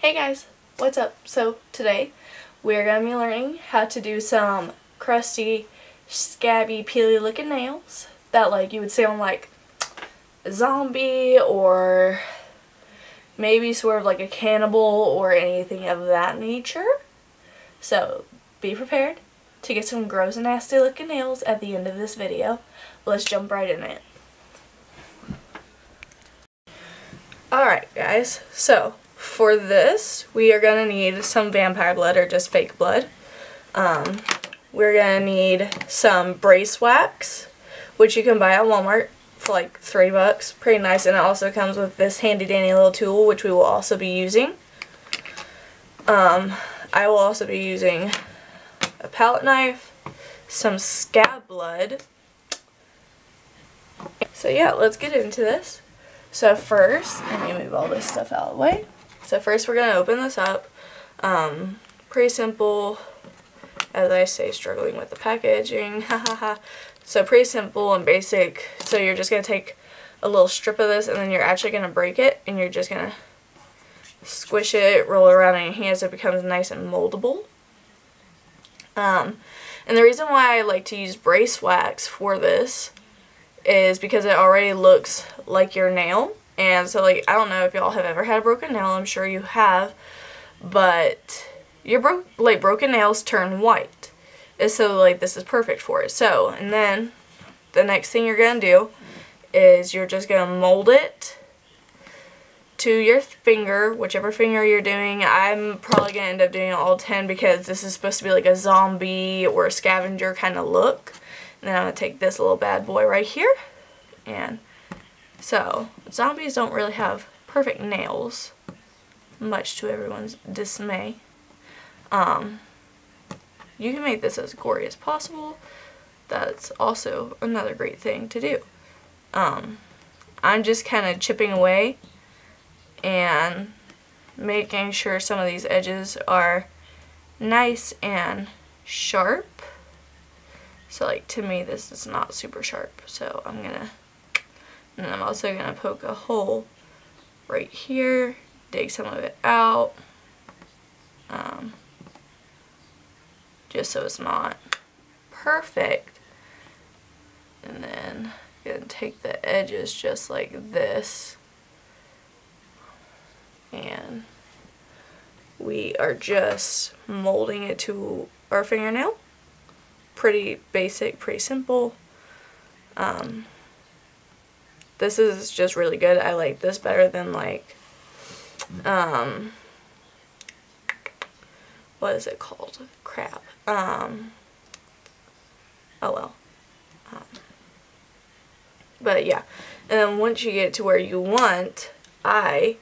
Hey guys, what's up? So today we're going to be learning how to do some crusty, scabby, peely looking nails that like you would see on like a zombie or maybe sort of like a cannibal or anything of that nature. So be prepared to get some gross and nasty looking nails at the end of this video. Let's jump right in it. Alright guys, so for this, we are going to need some vampire blood or just fake blood. Um, we're going to need some brace wax, which you can buy at Walmart for like three bucks. Pretty nice, and it also comes with this handy dandy little tool, which we will also be using. Um, I will also be using a palette knife, some scab blood. So yeah, let's get into this. So first, let me move all this stuff out of the way. So first we're going to open this up. Um, pretty simple, as I say, struggling with the packaging. So pretty simple and basic. So you're just going to take a little strip of this and then you're actually going to break it and you're just going to squish it, roll it around in your hands so it becomes nice and moldable. Um, and the reason why I like to use brace wax for this is because it already looks like your nail. And so, like, I don't know if y'all have ever had a broken nail. I'm sure you have. But your bro like broken nails turn white. And so, like, this is perfect for it. So, and then the next thing you're going to do is you're just going to mold it to your finger, whichever finger you're doing. I'm probably going to end up doing all 10 because this is supposed to be like a zombie or a scavenger kind of look. And then I'm going to take this little bad boy right here and so, zombies don't really have perfect nails, much to everyone's dismay. Um, you can make this as gory as possible. That's also another great thing to do. Um, I'm just kind of chipping away and making sure some of these edges are nice and sharp. So like to me this is not super sharp so I'm gonna and I'm also going to poke a hole right here, dig some of it out, um, just so it's not perfect. And then going to take the edges just like this. And we are just molding it to our fingernail. Pretty basic, pretty simple. Um, this is just really good. I like this better than like, um, what is it called? Crap. Um, oh well. Um, but yeah, and then once you get to where you want, I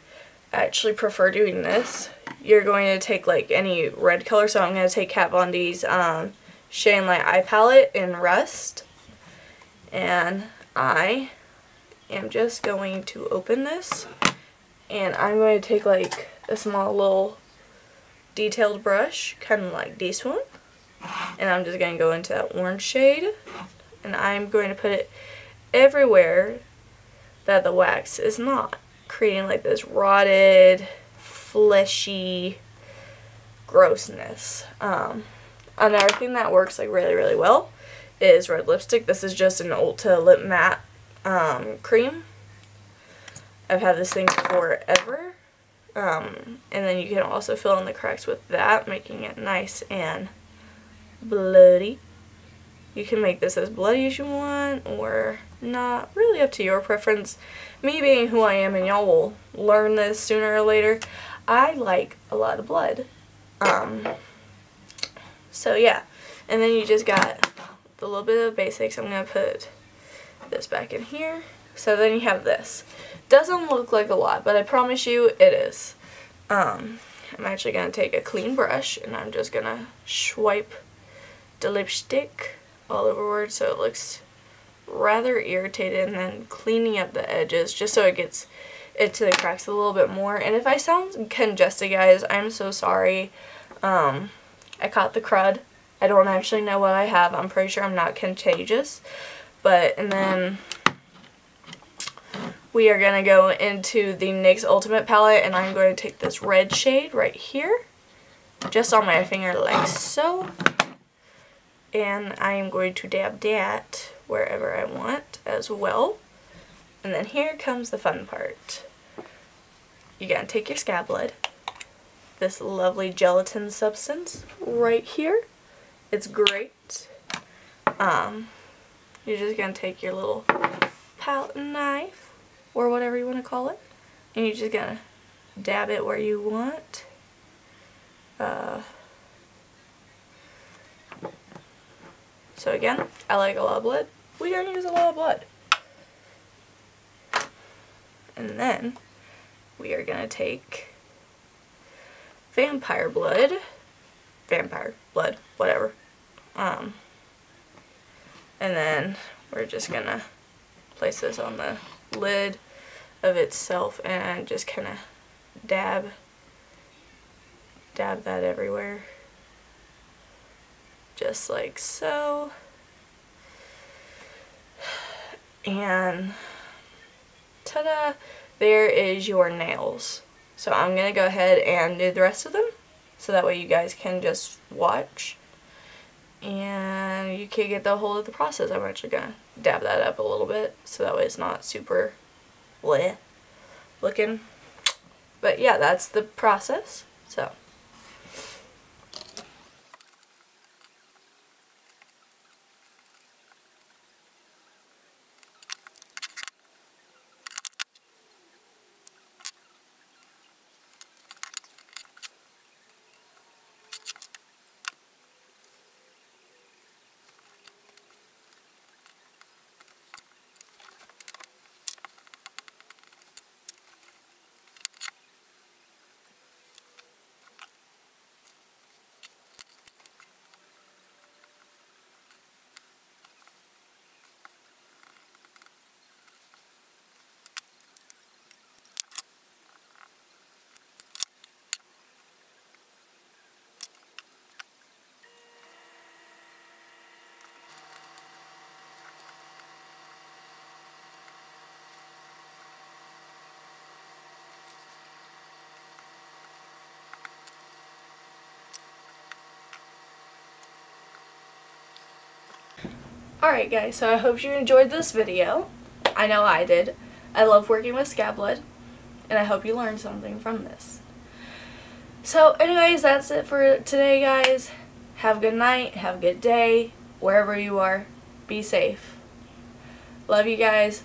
actually prefer doing this. You're going to take like any red color, so I'm going to take Kat Von D's um, Shade Light Eye Palette in Rust. And I am just going to open this and I'm going to take like a small little detailed brush, kind of like this one, and I'm just going to go into that orange shade and I'm going to put it everywhere that the wax is not, creating like this rotted, fleshy grossness. Um, another thing that works like really, really well is red lipstick. This is just an Ulta Lip Matte um, cream. I've had this thing forever. Um, and then you can also fill in the cracks with that, making it nice and bloody. You can make this as bloody as you want or not. Really up to your preference. Me being who I am, and y'all will learn this sooner or later, I like a lot of blood. Um, so yeah. And then you just got the little bit of basics. I'm going to put this back in here. So then you have this. Doesn't look like a lot, but I promise you it is. Um, I'm actually going to take a clean brush and I'm just going to swipe the lipstick all overward so it looks rather irritated and then cleaning up the edges just so it gets into the cracks a little bit more. And if I sound congested, guys, I'm so sorry. Um, I caught the crud. I don't actually know what I have. I'm pretty sure I'm not contagious. But, and then we are going to go into the NYX Ultimate palette and I'm going to take this red shade right here just on my finger like so. And I am going to dab that wherever I want as well. And then here comes the fun part. You're going to take your scab blood this lovely gelatin substance right here. It's great. Um, you're just going to take your little palette knife or whatever you want to call it. And you're just going to dab it where you want. Uh, so again, I like a lot of blood. We don't use a lot of blood. And then we are going to take vampire blood, vampire blood, whatever. Um, and then we're just to place this on the lid of itself and just kind of dab dab that everywhere. Just like so. And ta-da! There is your nails. So I'm gonna go ahead and do the rest of them so that way you guys can just watch and you can get the whole of the process I'm actually gonna dab that up a little bit so that way it's not super bleh looking. But yeah, that's the process. So. Alright guys, so I hope you enjoyed this video. I know I did. I love working with scab blood, and I hope you learned something from this. So anyways, that's it for today guys. Have a good night, have a good day, wherever you are. Be safe. Love you guys.